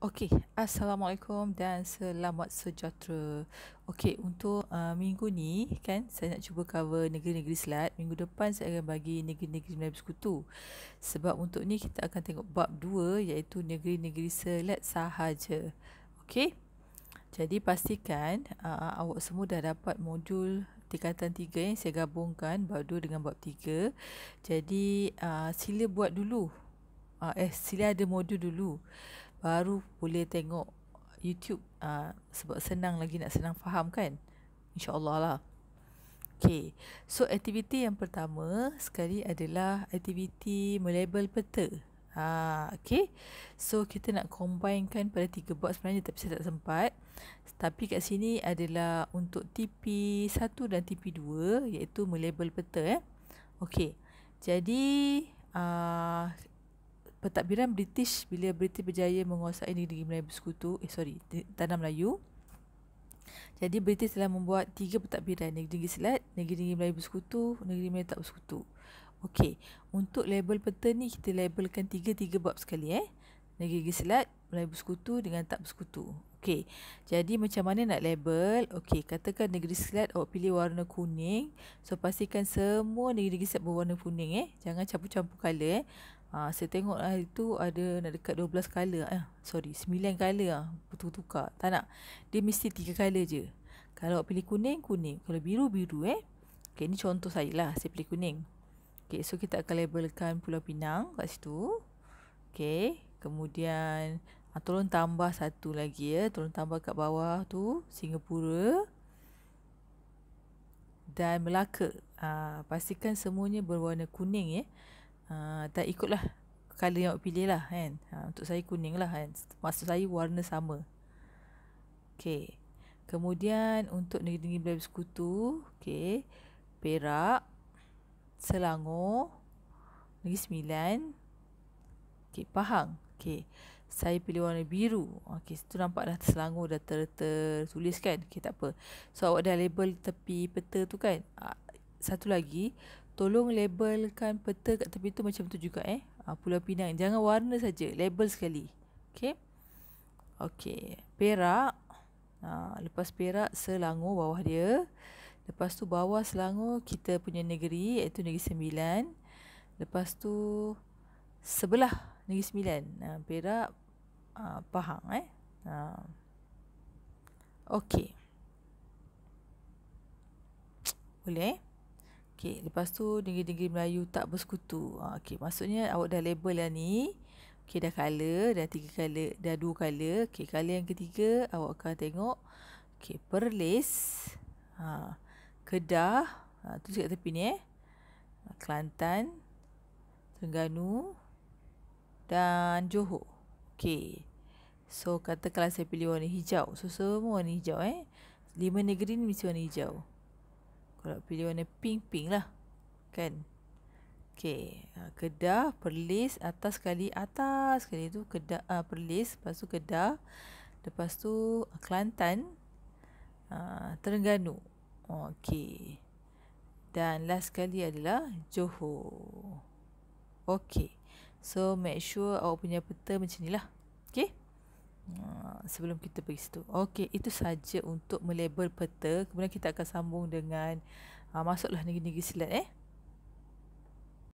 Okey, Assalamualaikum dan selamat sejahtera. Okey, untuk uh, minggu ni kan saya nak cuba cover negeri-negeri selat. Minggu depan saya akan bagi negeri-negeri Melayu Sekutu. Sebab untuk ni kita akan tengok bab 2 iaitu negeri-negeri selat sahaja. Okey. Jadi pastikan uh, awak semua dah dapat modul tingkatan 3 yang saya gabungkan bab 2 dengan bab 3. Jadi uh, sila buat dulu. Uh, eh sila ada modul dulu baru boleh tengok YouTube uh, sebab senang lagi nak senang faham kan insyaallah lah Okay, so aktiviti yang pertama sekali adalah aktiviti melabel peta. Ha, okay, so kita nak combinekan pada tiga bab sebenarnya tapi saya tak sempat. Tapi kat sini adalah untuk TP1 dan TP2 iaitu melabel peta. Eh. Okay, jadi uh, pentadbiran British bila British berjaya menguasai negeri Melayu Bersekutu, eh sorry, Tanah Melayu. Jadi British telah membuat tiga pentadbiran, negeri-negeri Selat, negeri-negeri Melayu Bersekutu, negeri Melayu Tak Bersekutu. Okey, untuk label peta ni kita labelkan tiga-tiga bab sekali eh. Negeri-negeri Selat, Melayu Bersekutu dengan Tak Bersekutu. Okey, jadi macam mana nak label? Okey, katakan negeri Selat awak pilih warna kuning. So pastikan semua negeri-negeri Selat berwarna kuning eh. Jangan campur-campur colour eh. Ha, saya tengok lah itu ada nak dekat 12 color eh. Sorry, 9 color lah. Bertukar-tukar. Tak nak. Dia mesti 3 color je. Kalau awak pilih kuning, kuning. Kalau biru, biru eh. Okay, ini contoh saya lah. Saya pilih kuning. Okay, so kita akan labelkan Pulau Pinang kat situ. Okay, kemudian ha, tolong tambah satu lagi ya. Tolong tambah kat bawah tu. Singapura. Dan Melaka. Ha, pastikan semuanya berwarna kuning ya. Ha, tak ikutlah colour yang awak pilih lah kan. Ha, untuk saya kuning lah kan. Maksud saya warna sama. Okay. Kemudian untuk negeri-negeri Melayu Sekutu. Okay. Perak. Selangor. Negeri Sembilan. Okay. Pahang. Okay. Saya pilih warna biru. Okay. Situ nampak dah Selangor dah tertulis kan. Okay. Tak apa. So awak dah label tepi peta tu kan. Ha, satu lagi tolong labelkan peta kat tepi tu macam tu juga eh. Ha, Pulau Pinang. Jangan warna saja, label sekali. Okey. Okey. Perak. Ha, lepas Perak Selangor bawah dia. Lepas tu bawah Selangor kita punya negeri iaitu Negeri Sembilan. Lepas tu sebelah Negeri Sembilan. Ha, Perak ha, Pahang eh. Ha. Okey. Boleh eh? Okey, lepas tu negeri-negeri Melayu tak bersekutu. Ha, Okey, maksudnya awak dah label lah ni. Okey, dah color, dah tiga color, dah dua color. Okey, color yang ketiga awak akan tengok. Okey, Perlis. Ha, Kedah. Ha, tu kat tepi ni eh. Ha, Kelantan. Terengganu. Dan Johor. Okey. So, katakanlah saya pilih warna hijau. So, semua warna hijau eh. Lima negeri ni mesti warna hijau. Kalau pilih warna pink, pink lah. Kan? Okay. Ha, Kedah, Perlis, atas sekali. Atas sekali tu Kedah, uh, Perlis. Lepas tu Kedah. Lepas tu uh, Kelantan. Uh, Terengganu. Okay. Dan last sekali adalah Johor. Okay. So, make sure awak punya peta macam ni lah. Okay. Ah, sebelum kita pergi situ. Okey, itu saja untuk melabel peta. Kemudian kita akan sambung dengan uh, masuklah negeri-negeri selat eh.